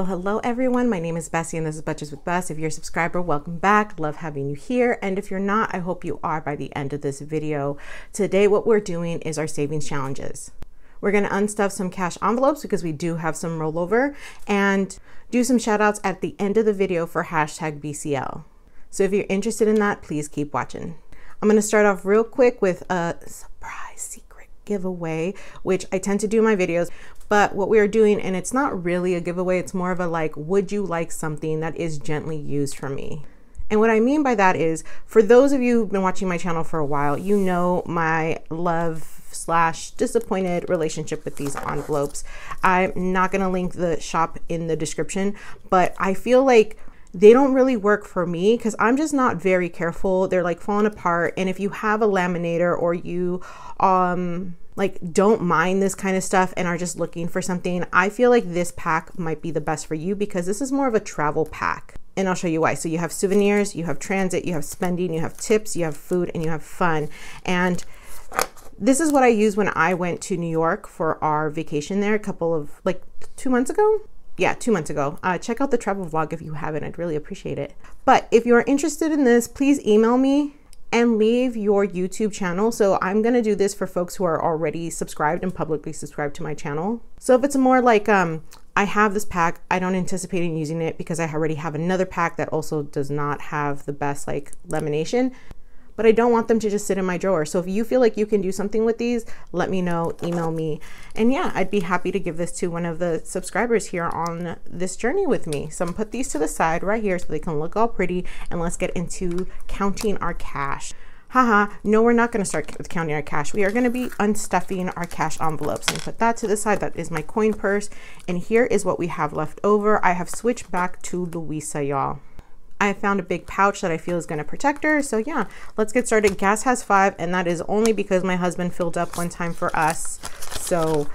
Hello, hello everyone. My name is Bessie and this is Budgets with Bess. If you're a subscriber, welcome back. Love having you here. And if you're not, I hope you are by the end of this video. Today, what we're doing is our savings challenges. We're going to unstuff some cash envelopes because we do have some rollover and do some shout outs at the end of the video for hashtag BCL. So if you're interested in that, please keep watching. I'm going to start off real quick with a surprise secret giveaway, which I tend to do my videos. But what we are doing, and it's not really a giveaway, it's more of a like, would you like something that is gently used for me? And what I mean by that is, for those of you who've been watching my channel for a while, you know my love slash disappointed relationship with these envelopes. I'm not going to link the shop in the description, but I feel like they don't really work for me because I'm just not very careful. They're like falling apart. And if you have a laminator or you um like don't mind this kind of stuff and are just looking for something, I feel like this pack might be the best for you because this is more of a travel pack. And I'll show you why. So you have souvenirs, you have transit, you have spending, you have tips, you have food, and you have fun. And this is what I used when I went to New York for our vacation there a couple of like two months ago. Yeah, two months ago. Uh, check out the travel vlog if you haven't. I'd really appreciate it. But if you're interested in this, please email me and leave your YouTube channel. So I'm going to do this for folks who are already subscribed and publicly subscribed to my channel. So if it's more like, um, I have this pack, I don't anticipate using it because I already have another pack that also does not have the best like lamination but I don't want them to just sit in my drawer. So if you feel like you can do something with these, let me know, email me. And yeah, I'd be happy to give this to one of the subscribers here on this journey with me. So I'm gonna put these to the side right here so they can look all pretty and let's get into counting our cash. Haha, no, we're not gonna start with counting our cash. We are gonna be unstuffing our cash envelopes. And put that to the side. That is my coin purse. And here is what we have left over. I have switched back to Louisa, y'all. I found a big pouch that I feel is going to protect her. So yeah, let's get started. Gas has five, and that is only because my husband filled up one time for us. So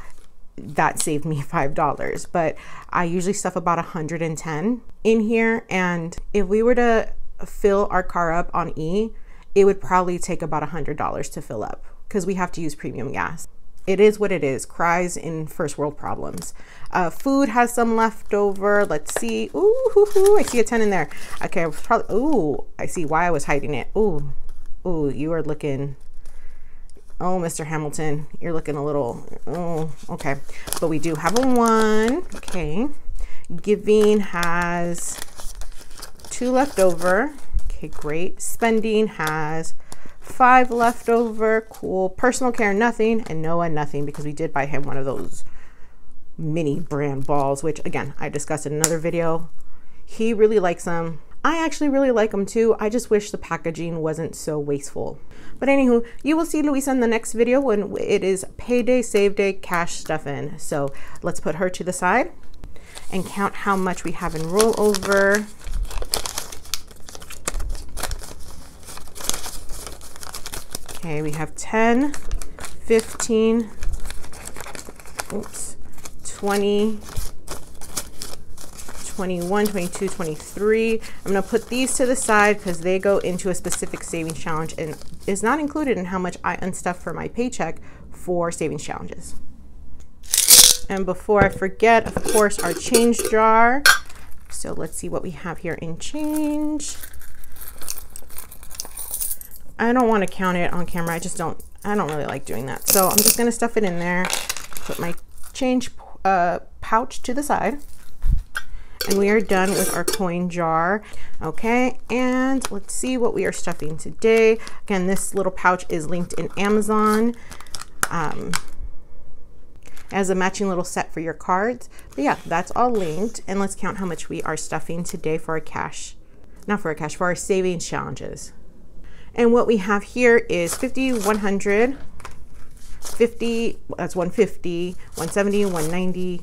that saved me $5. But I usually stuff about 110 in here. And if we were to fill our car up on E, it would probably take about $100 to fill up because we have to use premium gas it is what it is. Cries in first world problems. Uh, food has some left over. Let's see. Ooh, hoo, hoo. I see a 10 in there. Okay, I was probably, ooh, I see why I was hiding it. Ooh, ooh, you are looking, oh, Mr. Hamilton, you're looking a little, oh, okay. But we do have a one. Okay. Giving has two left over. Okay, great. Spending has Five left over. Cool. Personal care, nothing. And Noah, nothing because we did buy him one of those mini brand balls, which again, I discussed in another video. He really likes them. I actually really like them too. I just wish the packaging wasn't so wasteful. But anywho, you will see Luisa in the next video when it is payday, save day, cash stuff in. So let's put her to the side and count how much we have in rollover. Okay, we have 10, 15, oops, 20, 21, 22, 23. I'm going to put these to the side because they go into a specific savings challenge and is not included in how much I unstuff for my paycheck for savings challenges. And before I forget, of course, our change jar. So let's see what we have here in change. I don't want to count it on camera. I just don't, I don't really like doing that. So I'm just going to stuff it in there, put my change uh, pouch to the side. And we are done with our coin jar. Okay, and let's see what we are stuffing today. Again, this little pouch is linked in Amazon. Um, as a matching little set for your cards. But yeah, that's all linked. And let's count how much we are stuffing today for our cash, not for our cash, for our savings challenges. And what we have here is 50, 100, 50, that's 150, 170, 190,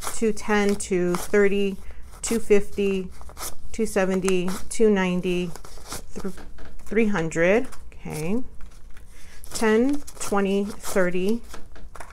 210, 230, 250, 270, 290, 300, okay, 10, 20, 30,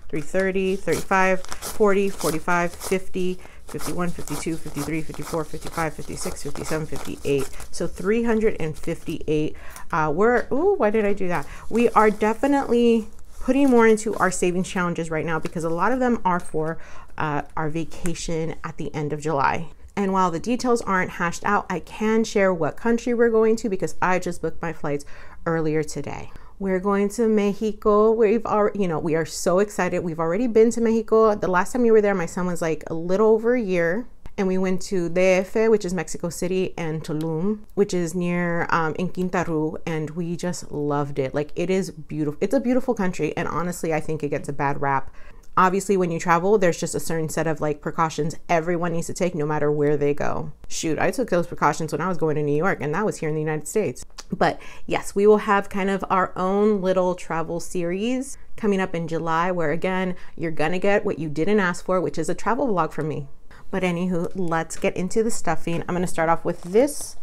330, 35, 40, 45, 50, 51, 52, 53, 54, 55, 56, 57, 58. So 358. Uh, we're, ooh, why did I do that? We are definitely putting more into our savings challenges right now because a lot of them are for uh, our vacation at the end of July. And while the details aren't hashed out, I can share what country we're going to because I just booked my flights earlier today. We're going to Mexico. We've already, you know, we are so excited. We've already been to Mexico. The last time we were there, my son was like a little over a year. And we went to DF, which is Mexico City, and Tulum, which is near um, in Quintana Roo, and we just loved it. Like it is beautiful. It's a beautiful country, and honestly, I think it gets a bad rap obviously when you travel there's just a certain set of like precautions everyone needs to take no matter where they go. Shoot i took those precautions when i was going to new york and that was here in the united states. But yes we will have kind of our own little travel series coming up in july where again you're gonna get what you didn't ask for which is a travel vlog from me. But anywho let's get into the stuffing. I'm gonna start off with this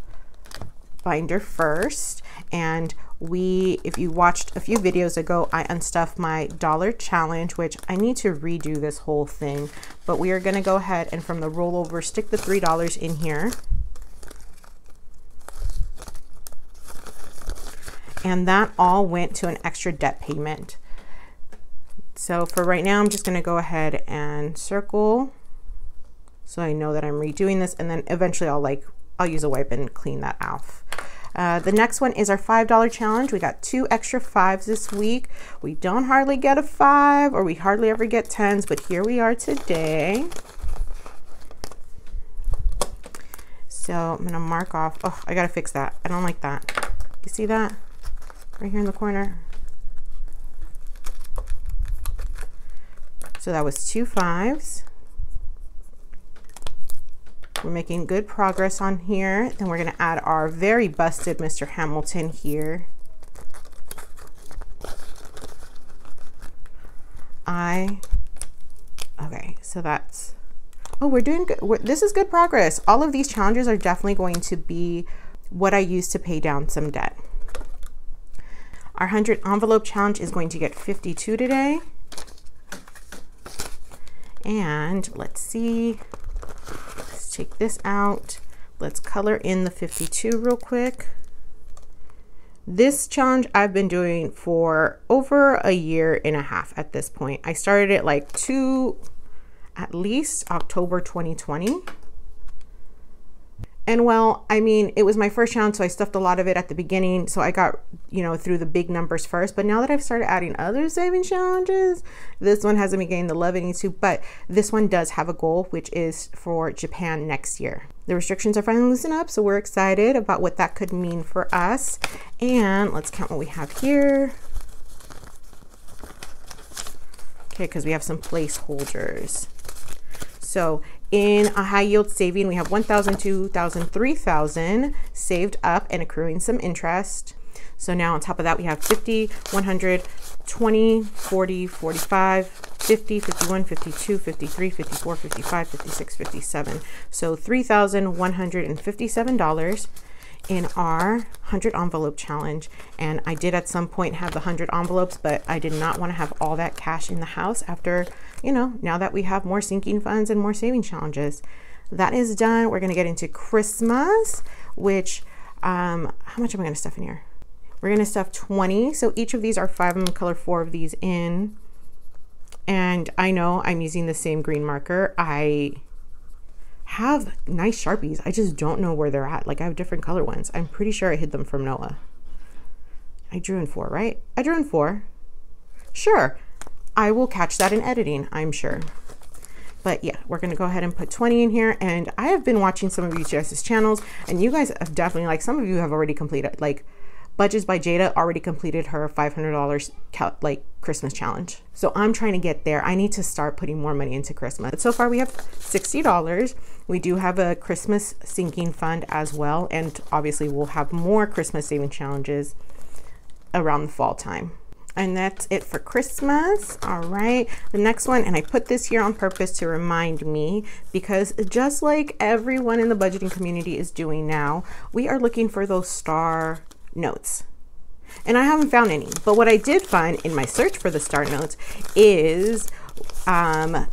binder first and we if you watched a few videos ago I unstuffed my dollar challenge which I need to redo this whole thing but we are going to go ahead and from the rollover stick the three dollars in here. And that all went to an extra debt payment. So for right now I'm just going to go ahead and circle so I know that I'm redoing this and then eventually I'll like I'll use a wipe and clean that off uh, the next one is our $5 challenge. We got two extra fives this week. We don't hardly get a five or we hardly ever get tens, but here we are today. So I'm going to mark off. Oh, I got to fix that. I don't like that. You see that? Right here in the corner. So that was two fives. We're making good progress on here. Then we're gonna add our very busted Mr. Hamilton here. I, okay, so that's, oh, we're doing good. We're, this is good progress. All of these challenges are definitely going to be what I use to pay down some debt. Our 100 envelope challenge is going to get 52 today. And let's see, take this out. Let's color in the 52 real quick. This challenge I've been doing for over a year and a half at this point. I started it like two, at least October 2020. And well, I mean, it was my first challenge, so I stuffed a lot of it at the beginning. So I got, you know, through the big numbers first. But now that I've started adding other saving challenges, this one hasn't been getting the love it needs to. But this one does have a goal, which is for Japan next year. The restrictions are finally loosened up, so we're excited about what that could mean for us. And let's count what we have here. Okay, because we have some placeholders. So in a high yield saving, we have 1,000, 2,000, 3,000 saved up and accruing some interest. So now on top of that, we have 50, 100, 20, 40, 45, 50, 51, 52, 53, 54, 55, 56, 57. So $3,157 in our 100 envelope challenge. And I did at some point have the 100 envelopes, but I did not want to have all that cash in the house after, you know, now that we have more sinking funds and more saving challenges. That is done. We're going to get into Christmas, which, um, how much am I going to stuff in here? We're going to stuff 20. So each of these are five. I'm going to color four of these in. And I know I'm using the same green marker. I have nice Sharpies. I just don't know where they're at. Like I have different color ones. I'm pretty sure I hid them from Noah. I drew in four, right? I drew in four. Sure. I will catch that in editing, I'm sure. But yeah, we're gonna go ahead and put 20 in here. And I have been watching some of you guys' channels and you guys have definitely, like some of you have already completed, like Budgets by Jada already completed her $500 like Christmas challenge. So I'm trying to get there. I need to start putting more money into Christmas. But so far we have $60. We do have a Christmas sinking fund as well. And obviously we'll have more Christmas saving challenges around the fall time. And that's it for Christmas. All right. The next one, and I put this here on purpose to remind me because just like everyone in the budgeting community is doing now, we are looking for those star notes. And I haven't found any, but what I did find in my search for the star notes is um,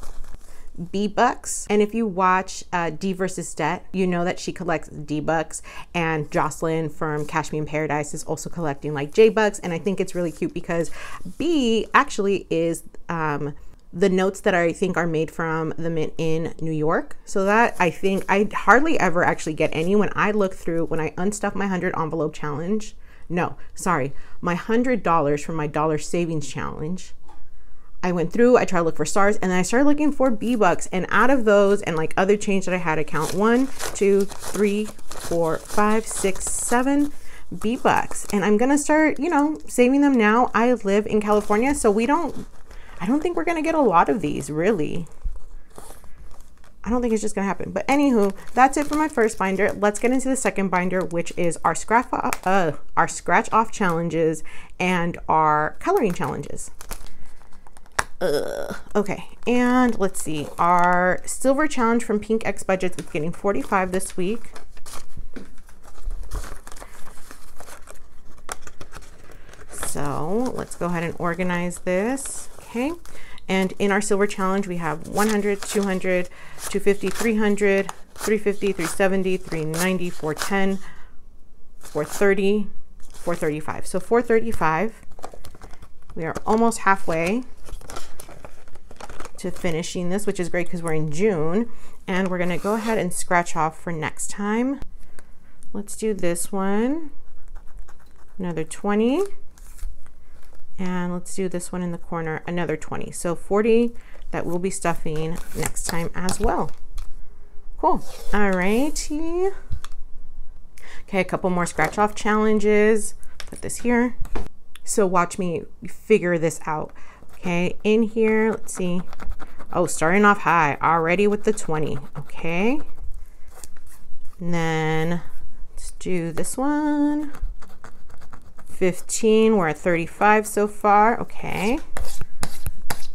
B Bucks. And if you watch uh, D versus Debt, you know that she collects D Bucks, and Jocelyn from Cash Me in Paradise is also collecting like J Bucks. And I think it's really cute because B actually is. Um, the notes that I think are made from the mint in New York. So that I think I hardly ever actually get any when I look through when I unstuff my 100 envelope challenge. No, sorry, my $100 from my dollar savings challenge. I went through, I tried to look for stars, and then I started looking for B bucks. And out of those, and like other change that I had, I count one, two, three, four, five, six, seven B bucks. And I'm gonna start, you know, saving them now. I live in California, so we don't, I don't think we're gonna get a lot of these really. I don't think it's just gonna happen. But anywho, that's it for my first binder. Let's get into the second binder, which is our scratch uh, our scratch off challenges and our coloring challenges. Ugh. Okay, and let's see. Our silver challenge from Pink X Budgets is getting 45 this week. So let's go ahead and organize this. Okay, and in our silver challenge, we have 100, 200, 250, 300, 350, 370, 390, 410, 430, 435. So 435, we are almost halfway to finishing this, which is great because we're in June. And we're to go ahead and scratch off for next time. Let's do this one. Another 20. And let's do this one in the corner, another 20. So 40 that we'll be stuffing next time as well. Cool. All righty. Okay, a couple more scratch off challenges. Put this here. So watch me figure this out. Okay, in here, let's see. Oh, starting off high already with the 20. Okay. And then let's do this one. 15, we're at 35 so far. Okay.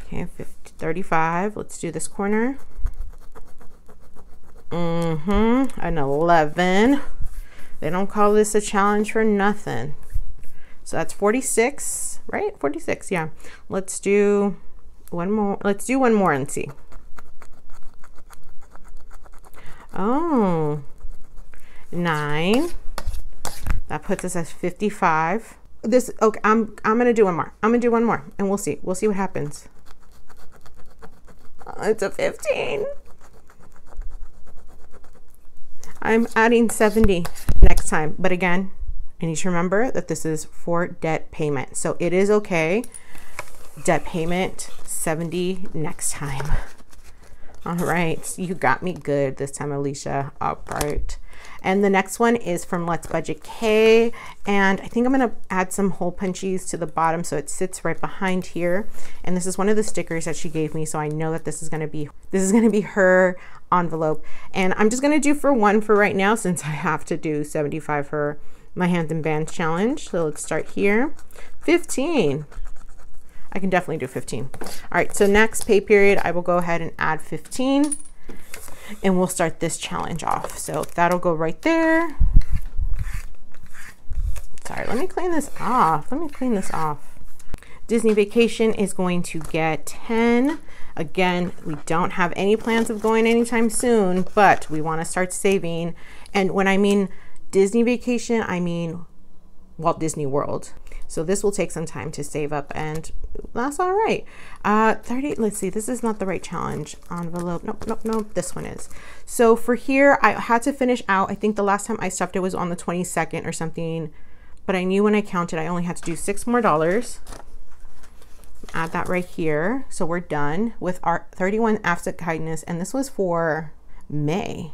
Okay, 50, 35. Let's do this corner. Mm-hmm, an 11. They don't call this a challenge for nothing. So that's 46, right? 46, yeah. Let's do one more. Let's do one more and see. Oh, nine. That puts us at 55. This, okay, I'm, I'm to do one more. I'm to do one more and we'll see. We'll see what happens. Oh, it's a 15. I'm adding 70 next time. But again, I need to remember that this is for debt payment. So it is okay. Debt payment 70 next time. All right, you got me good this time, Alicia. All right. And the next one is from Let's Budget K. And I think I'm gonna add some hole punchies to the bottom so it sits right behind here. And this is one of the stickers that she gave me. So I know that this is gonna be, this is gonna be her envelope. And I'm just gonna do for one for right now since I have to do 75 for my hands and bands challenge. So let's start here. 15. I can definitely do 15. All right, so next pay period, I will go ahead and add 15 and we'll start this challenge off. So that'll go right there. Sorry, let me clean this off. Let me clean this off. Disney Vacation is going to get 10. Again, we don't have any plans of going anytime soon, but we want to start saving. And when I mean Disney vacation, I mean Walt Disney World. So this will take some time to save up and that's all right. Uh, 30, let's see, this is not the right challenge envelope. Nope, nope, nope, this one is. So for here, I had to finish out. I think the last time I stuffed it was on the 22nd or something, but I knew when I counted, I only had to do six more dollars. Add that right here. So we're done with our 31 acts of kindness. And this was for May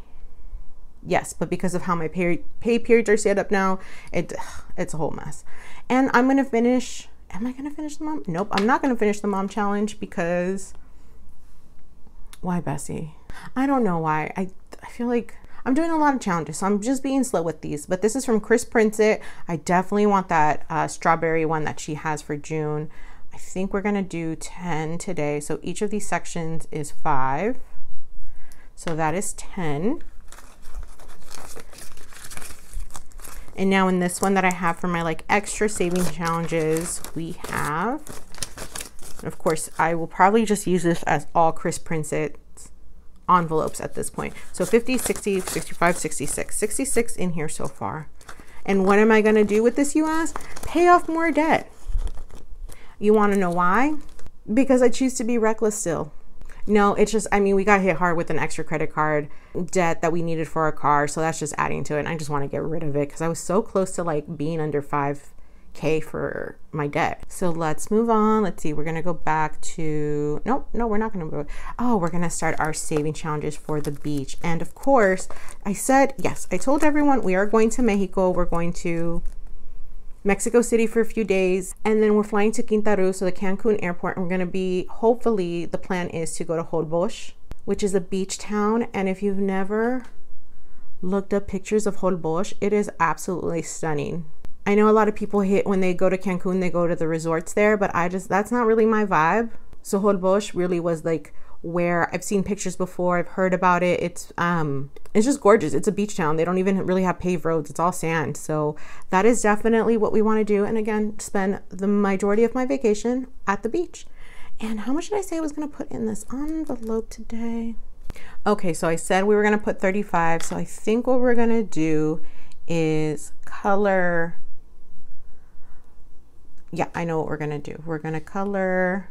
yes, but because of how my pay, pay periods are set up now, it it's a whole mess. And I'm gonna finish. Am I gonna finish the mom? Nope, I'm not gonna finish the mom challenge because why, Bessie? I don't know why. I I feel like I'm doing a lot of challenges, so I'm just being slow with these. But this is from Chris It. I definitely want that uh, strawberry one that she has for June. I think we're gonna do 10 today. So each of these sections is five. So that is 10. And now in this one that I have for my like extra saving challenges, we have, of course, I will probably just use this as all Chris Princit envelopes at this point. So 50, 60, 65, 66. 66 in here so far. And what am I going to do with this, you ask? Pay off more debt. You want to know why? Because I choose to be reckless still. No, it's just, I mean, we got hit hard with an extra credit card debt that we needed for our car. So that's just adding to it. And I just want to get rid of it because I was so close to like being under five K for my debt. So let's move on. Let's see. We're going to go back to, nope, no, we're not going to move. Oh, we're going to start our saving challenges for the beach. And of course, I said, yes, I told everyone we are going to Mexico. We're going to Mexico City for a few days, and then we're flying to Quintana so the Cancun airport. And we're to be, hopefully, the plan is to go to Holbox, which is a beach town. And if you've never looked up pictures of Holbox, it is absolutely stunning. I know a lot of people hit when they go to Cancun, they go to the resorts there, but I just, that's not really my vibe. So Holbox really was like where I've seen pictures before. I've heard about it. It's um it's just gorgeous. It's a beach town. They don't even really have paved roads. It's all sand. So that is definitely what we want to do. And again, spend the majority of my vacation at the beach. And how much did I say I was going to put in this envelope today? Okay, so I said we were going to put 35. So I think what we're going to do is color yeah, I know what we're going to do. We're going to color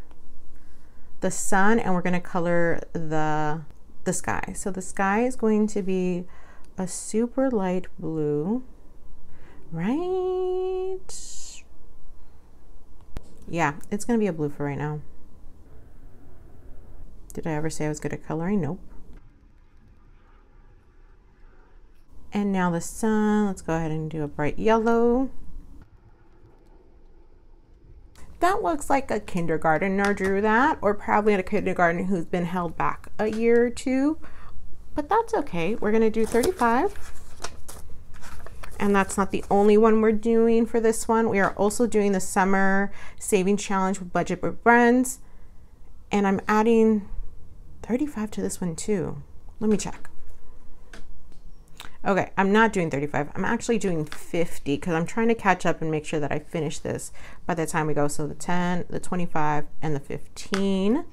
the sun and we're going to color the the sky. So the sky is going to be a super light blue, right? Yeah, it's going to be a blue for right now. Did I ever say I was good at coloring? Nope. And now the sun, let's go ahead and do a bright yellow. That looks like a kindergartner drew that, or probably a kindergarten who's been held back a year or two, but that's okay. We're gonna do 35. And that's not the only one we're doing for this one. We are also doing the summer saving challenge with budget with friends. And I'm adding 35 to this one too. Let me check. Okay, I'm not doing 35. I'm actually doing 50 because I'm trying to catch up and make sure that I finish this by the time we go. So the 10, the 25, and the 15.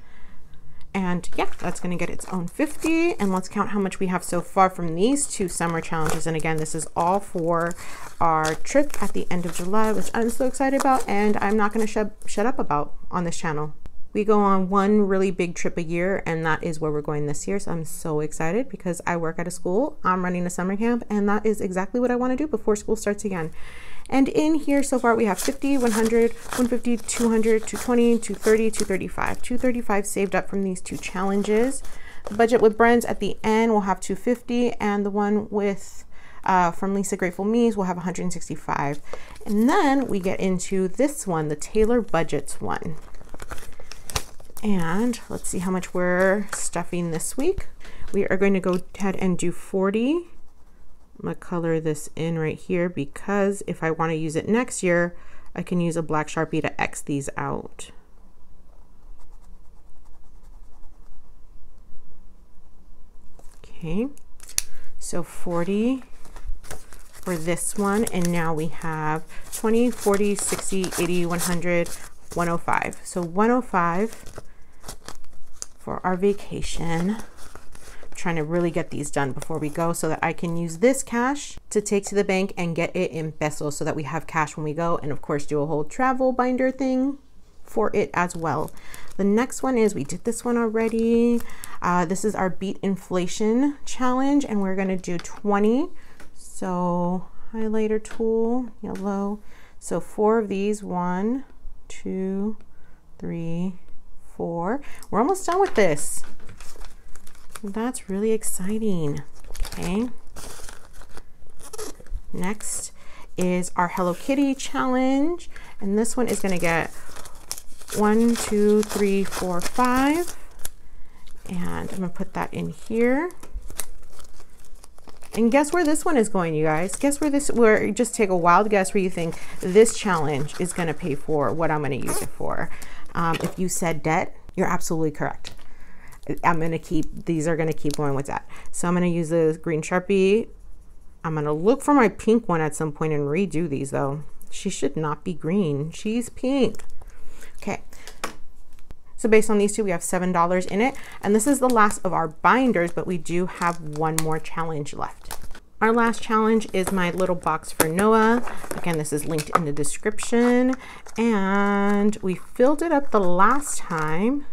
And yeah, that's going to get its own 50. And let's count how much we have so far from these two summer challenges. And again, this is all for our trip at the end of July, which I'm so excited about. And I'm not going to shut, shut up about on this channel. We go on one really big trip a year, and that is where we're going this year. So I'm so excited because I work at a school, I'm running a summer camp, and that is exactly what I want to do before school starts again. And in here so far, we have 50, 100, 150, 200, 220, 230, 235. 235 saved up from these two challenges. The budget with Brens at the end, we'll have 250, and the one with uh, from Lisa Grateful Me's, we'll have 165. And then we get into this one, the Taylor Budgets one. And let's see how much we're stuffing this week. We are going to go ahead and do 40. I'm to color this in right here because if I want to use it next year, I can use a black Sharpie to X these out. Okay, so 40 for this one. And now we have 20, 40, 60, 80, 100, 105. So 105 for our vacation. I'm trying to really get these done before we go so that I can use this cash to take to the bank and get it in pesos so that we have cash when we go and of course do a whole travel binder thing for it as well. The next one is, we did this one already. Uh, this is our beat inflation challenge and we're gonna do 20. So highlighter tool, yellow. So four of these, one, two, three, four. We're almost done with this. That's really exciting. Okay. Next is our Hello Kitty challenge. And this one is going to get one, two, three, four, five. And I'm going to put that in here. And guess where this one is going, you guys? Guess where this, where just take a wild guess where you think this challenge is going to pay for what I'm going to use it for. Um, if you said debt, you're absolutely correct. I'm going to keep, these are going to keep going with that. So I'm going to use the green Sharpie. I'm going to look for my pink one at some point and redo these though. She should not be green. She's pink. Okay. So based on these two, we have $7 in it. And this is the last of our binders, but we do have one more challenge left. Our last challenge is my little box for Noah. Again, this is linked in the description. And we filled it up the last time.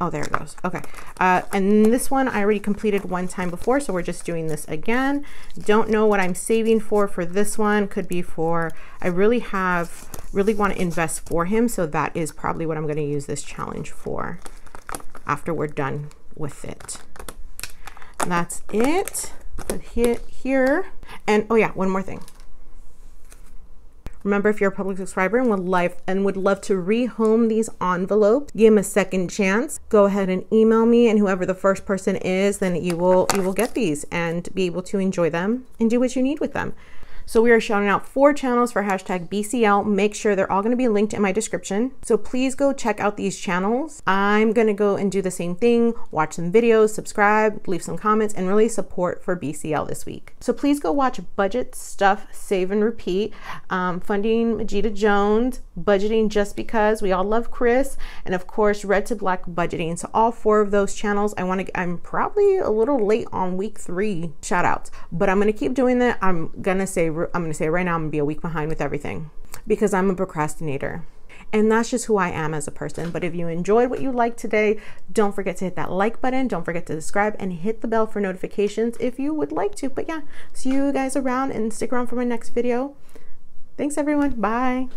Oh, there it goes. Okay. Uh, and this one I already completed one time before, so we're just doing this again. Don't know what I'm saving for for this one. Could be for, I really have, really want to invest for him, so that is probably what I'm going to use this challenge for after we're done with it. that's it. Put it here. And oh yeah, one more thing. Remember, if you're a public subscriber and would like and would love to rehome these envelopes, give them a second chance. Go ahead and email me, and whoever the first person is, then you will you will get these and be able to enjoy them and do what you need with them. So we are shouting out four channels for hashtag BCL. Make sure they're all going to be linked in my description. So please go check out these channels. I'm going to go and do the same thing, watch some videos, subscribe, leave some comments, and really support for BCL this week. So please go watch Budget Stuff, Save and Repeat, um, Funding McGeeda Jones, Budgeting Just Because, We All Love Chris, and of course, Red to Black Budgeting. So all four of those channels, I want to, I'm probably a little late on week three shout outs, but I'm going to keep doing that. I'm going to say I'm going to say right now, I'm going to be a week behind with everything because I'm a procrastinator. And that's just who I am as a person. But if you enjoyed what you liked today, don't forget to hit that like button. Don't forget to subscribe and hit the bell for notifications if you would like to. But yeah, see you guys around and stick around for my next video. Thanks, everyone. Bye.